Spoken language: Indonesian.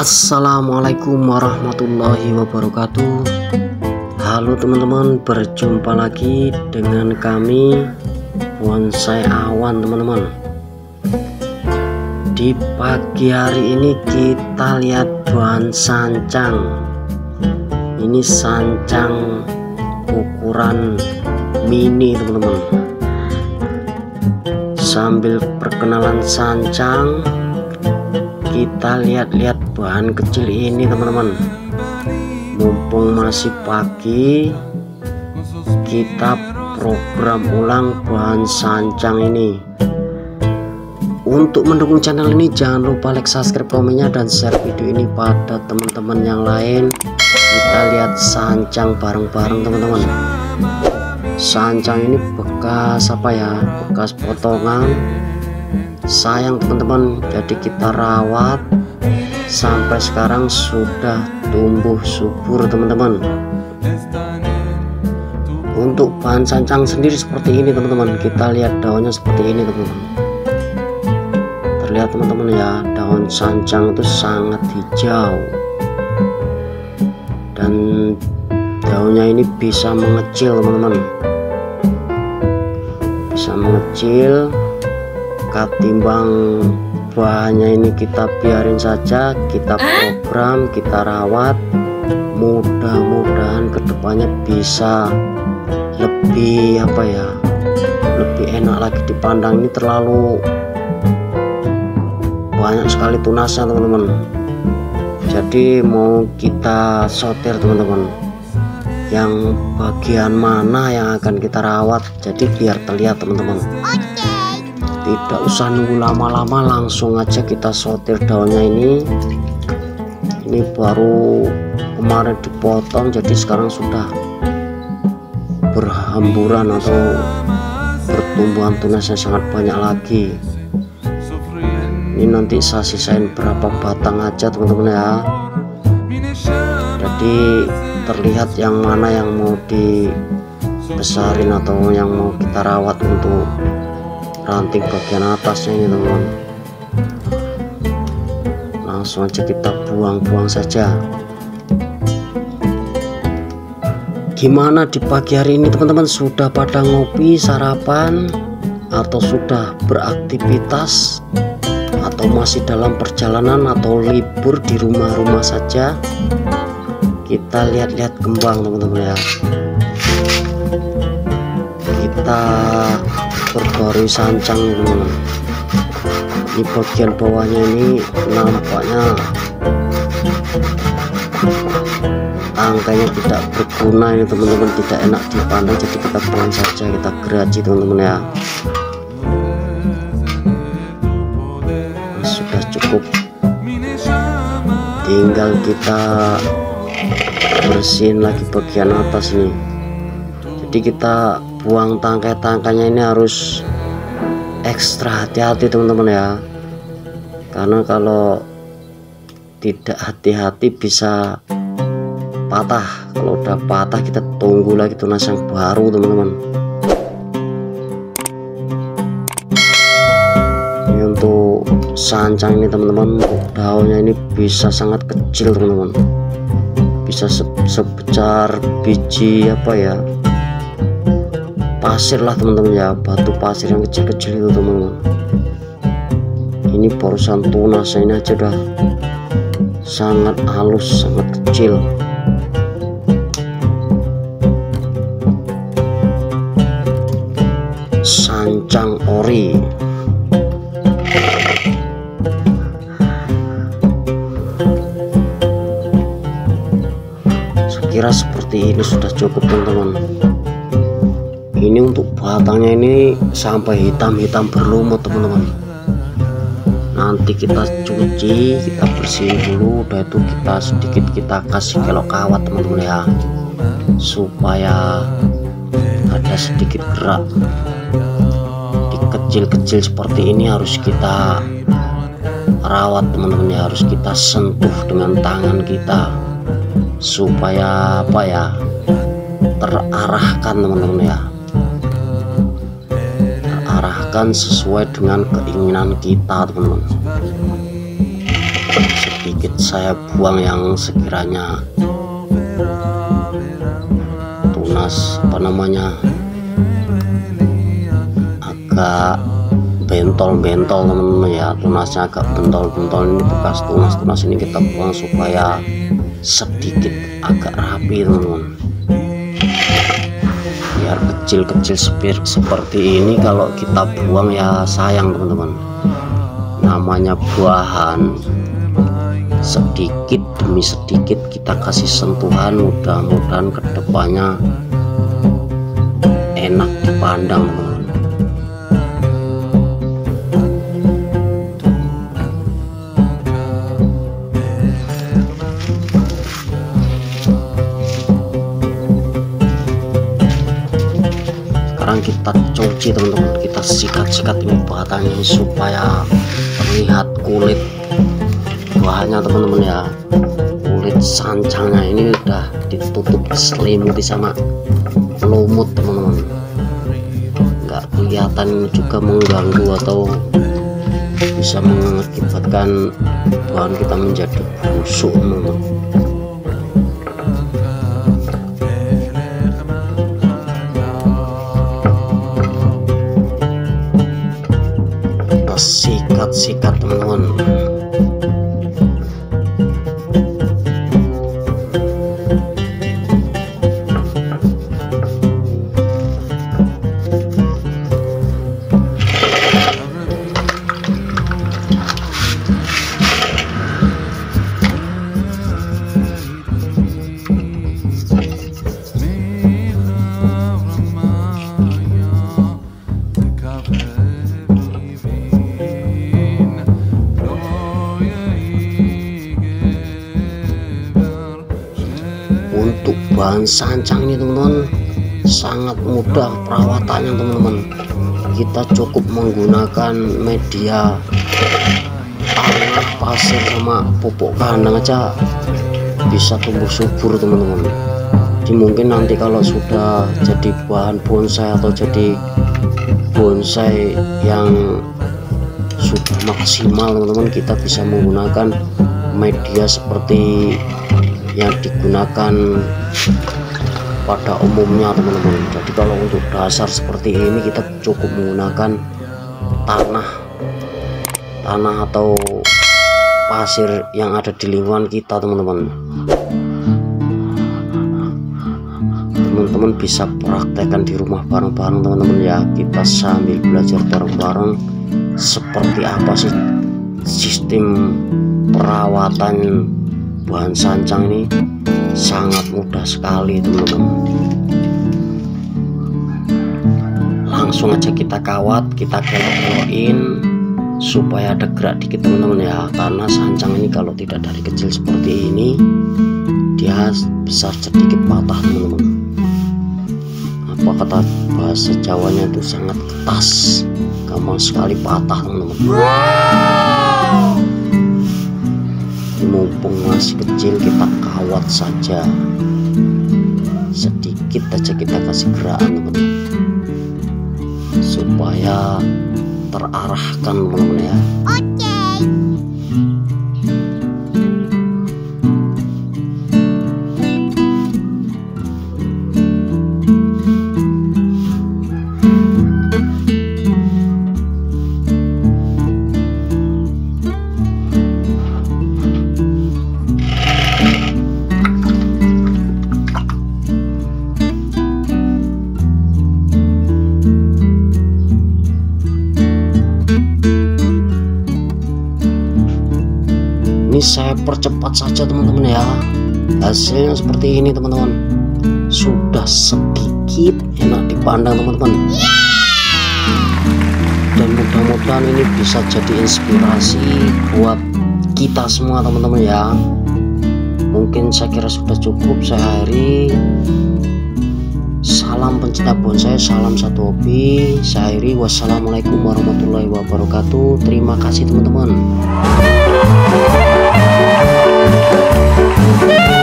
Assalamualaikum warahmatullahi wabarakatuh. Halo teman-teman berjumpa lagi dengan kami bonsai awan teman-teman. Di pagi hari ini kita lihat bahan sancang. Ini sancang ukuran mini teman-teman. Sambil perkenalan sancang kita lihat-lihat bahan kecil ini teman-teman. Mumpung masih pagi kita program ulang bahan sancang ini. Untuk mendukung channel ini jangan lupa like subscribe komennya dan share video ini pada teman-teman yang lain. Kita lihat sancang bareng-bareng teman-teman. Sancang ini bekas apa ya? Bekas potongan sayang teman-teman. Jadi kita rawat. Sampai sekarang sudah tumbuh subur teman-teman. Untuk bahan sancang sendiri seperti ini teman-teman. Kita lihat daunnya seperti ini teman-teman. Terlihat teman-teman ya. Daun sancang itu sangat hijau. Dan daunnya ini bisa mengecil teman-teman. Bisa mengecil ketimbang bahannya ini kita biarin saja kita program kita rawat. Mudah-mudahan ke depannya bisa lebih apa ya lebih enak lagi dipandang. Ini terlalu banyak sekali tunasnya teman-teman. Jadi mau kita sortir teman-teman yang bagian mana yang akan kita rawat. Jadi biar terlihat teman-teman tidak usah nunggu lama-lama langsung aja kita sortir daunnya ini. Ini baru kemarin dipotong jadi sekarang sudah berhamburan atau pertumbuhan tunasnya sangat banyak lagi. Ini nanti saya sisain berapa batang aja teman-teman ya. Jadi terlihat yang mana yang mau dibesarin atau yang mau kita rawat untuk ranting bagian atasnya ini teman langsung aja kita buang-buang saja. Gimana di pagi hari ini teman-teman? Sudah pada ngopi sarapan atau sudah beraktivitas atau masih dalam perjalanan atau libur di rumah-rumah saja? Kita lihat-lihat kembang teman-teman ya. Kita perbarui sancang ini bagian bawahnya ini nampaknya angkanya tidak berguna ini teman-teman. Tidak enak dipandang jadi kita buang saja kita geraji teman-teman ya. Sudah cukup. Tinggal kita bersihin lagi bagian atas ini. Jadi kita buang tangkai-tangkainya ini harus ekstra hati-hati teman-teman ya. Karena kalau tidak hati-hati bisa patah. Kalau udah patah kita tunggu lagi tunas yang baru teman-teman. Ini untuk sancang ini teman-teman daunnya ini bisa sangat kecil teman-teman. Bisa se sebesar biji apa ya pasir lah teman-teman ya. Batu pasir yang kecil-kecil itu teman-teman. Ini barusan tunas ini aja udah sangat halus sangat kecil. Sancang ori. Saya kira seperti ini sudah cukup teman-teman ini untuk batangnya ini sampai hitam-hitam berlumut teman-teman. Nanti kita cuci kita bersihin dulu udah itu kita sedikit kita kasih kelok kawat teman-teman ya. Supaya ada sedikit gerak kecil-kecil seperti ini harus kita rawat teman-teman ya. Harus kita sentuh dengan tangan kita supaya apa ya terarahkan teman-teman ya terarahkan sesuai dengan keinginan kita teman-teman. Sedikit saya buang yang sekiranya tunas apa namanya agak bentol-bentol teman-teman ya. Tunasnya agak bentol-bentol. Ini bekas tunas-tunas ini kita buang supaya sedikit agak rapi teman-teman biar kecil-kecil seperti ini kalau kita buang ya sayang teman-teman. Namanya buahan. Sedikit demi sedikit kita kasih sentuhan mudah-mudahan ke depannya enak dipandang teman sekarang kita cuci teman-teman. Kita sikat-sikat ini batangnya supaya terlihat kulit buahnya teman-teman ya. Kulit sancangnya ini udah ditutup diselimuti sama lumut teman-teman. Nggak kelihatan juga mengganggu atau bisa mengakibatkan bahan kita menjadi busuk teman-teman sikat-sikat teman-teman bahan sancang ini teman-teman. Sangat mudah perawatannya teman-teman. Kita cukup menggunakan media tanah pasir sama pupuk kandang aja bisa tumbuh subur teman-teman. Jadi mungkin nanti kalau sudah jadi bahan bonsai atau jadi bonsai yang sudah maksimal teman-teman kita bisa menggunakan media seperti yang digunakan pada umumnya teman-teman. Jadi kalau untuk dasar seperti ini kita cukup menggunakan tanah. Tanah atau pasir yang ada di lingkungan kita teman-teman. Teman-teman bisa praktekkan di rumah bareng-bareng teman-teman ya. Kita sambil belajar bareng-bareng. Seperti apa sih sistem perawatan bahan sancang ini sangat mudah sekali teman-teman. Langsung aja kita kawat kita kelok-kelokin supaya ada gerak dikit teman-teman ya. Karena sancang ini kalau tidak dari kecil seperti ini dia besar sedikit patah teman-teman. Apa kata bahasa Jawanya itu sangat ketas gampang sekali patah teman-teman masih kecil kita kawat saja. Sedikit aja kita kasih gerakan teman-teman. Supaya terarahkan teman-teman ya percepat saja teman-teman ya. Hasilnya seperti ini teman-teman. Sudah sedikit enak dipandang teman-teman. Dan mudah-mudahan ini bisa jadi inspirasi buat kita semua teman-teman ya. Mungkin saya kira sudah cukup saya akhiri salam pencinta bonsai salam satu hobi. Saya wassalamualaikum warahmatullahi wabarakatuh. Terima kasih teman-teman Thank you.